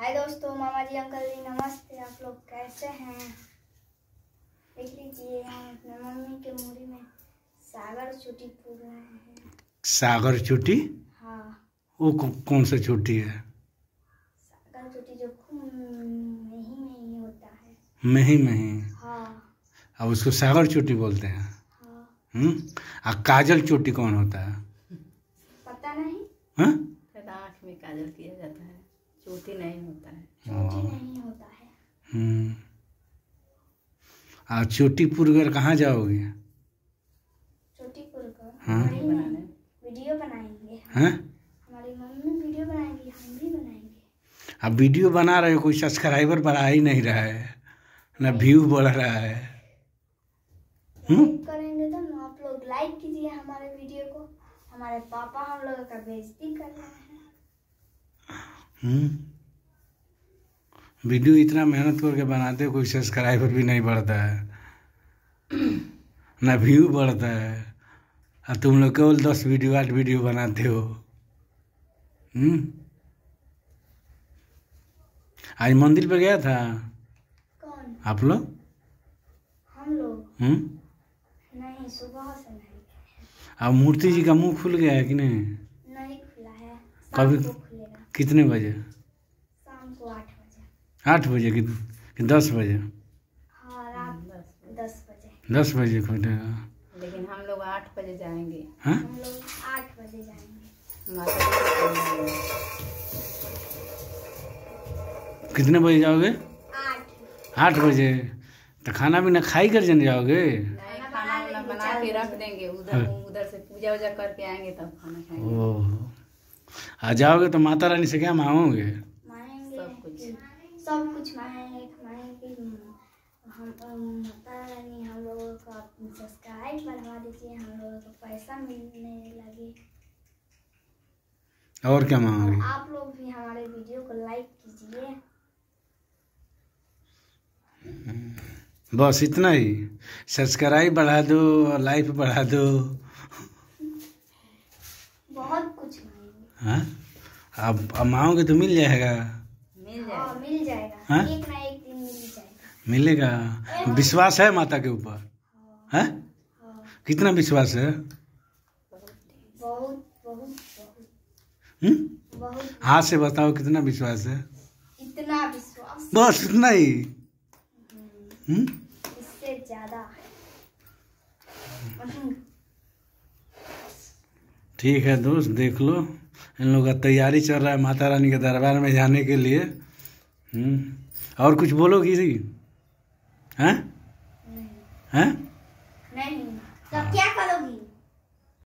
हाय दोस्तों मामा जी अंकल जी नमस्ते। आप लोग कैसे हैं? देख लीजिए हम अपने मम्मी के मुड़ी में सागर छुट्टी पूर रहे हैं। सागर चोटी? हाँ। वो कौ, कौन सा चोटी है? सागर छुट्टी जो खूब में ही में ही। होता है मही मही हाँ। अब उसको सागर चोटी बोलते हैं। हाँ। हम्म? काजल चोटी कौन होता है? पता नहीं। हाँ? आँख में काजल किया जाता है। चोटी नहीं होता है। नहीं होता है। हम्म। आ चोटीपुर घर कहाँ जाओगे? छोटी पुर कर हाँ। बनाने। वीडियो बनाएँगे हैं? हमारी मम्मी वीडियो बनाएँगी हम भी बनाएँगे। अब वीडियो बना रहे हो कोई सब्सक्राइबर बढ़ा ही नहीं रहा है ना व्यू बढ़ रहा है। हम्म? लाइक करेंगे तो ना आप लोग लाइक कीजिए हमारे वीडियो को। हमारे पापा हम लोगों का बेइज्जती कर रहे हैं। हम्म वीडियो इतना मेहनत करके बनाते हो कोई सब्सक्राइबर भी नहीं बढ़ता है। ना व्यू बढ़ता है। और तुम लोग केवल दस वीडियो आठ वीडियो बनाते हो। हम्म। आज मंदिर पे गया था? कौन? आप लोग? हम लोग? हम्म। नहीं सुबह से नहीं अब मूर्ति जी का मुँह खुल गया है कि नहीं? नहीं खुला है। कभी- कितने बजे? शाम को आठ बजे। आठ बजे कि, कि दस बजे? हाँ रात दस बजे। दस बजे खुलेगा लेकिन हम लोग आठ बजे जाएँगे। हाँ? हम लोग आठ बजे जाएँगे। कितने बजे जाओगे? आठ। आठ बजे। तो खाना पीना खाई कर जन जाओगे? खाना बना के रख देंगे। उधर उधर से पूजा वूजा करके आएँगे तब खाना खाएँगे। ओह। आ जाओगे तो माता रानी से क्या मांगोगे? सब कुछ। सब कुछ मांगेंगे। माता रानी हम लोगों का सब्सक्राइब बढ़वा दीजिए हम लोगों को पैसा मिलने लगे। और क्या मांगोगे? आप लोग भी हमारे वीडियो को लाइक कीजिए। बस इतना ही। सब्सक्राइब बढ़ा दो लाइफ बढ़ा दो। बहुत हाँ? अब अब मांगोगे तो मिल जाएगा। मिल हाँ जाएगा मिल जाएगा। हाँ? एक ना एक दिन मिल जाएगा। मिलेगा। विश्वास है माता के ऊपर? है? हाँ कितना विश्वास है? बहुत बहुत बहुत। हम्म? हाथ से बताओ कितना विश्वास है? इतना विश्वास। बस इतना ही। हम्म? इससे ज़्यादा। ठीक है दोस्त देख लो। इन लोग का तैयारी चल रहा है माता रानी के दरबार में जाने के लिए। हम्म, और कुछ बोलोगी जी हैं? नहीं। है? नहीं। तो क्या करोगी?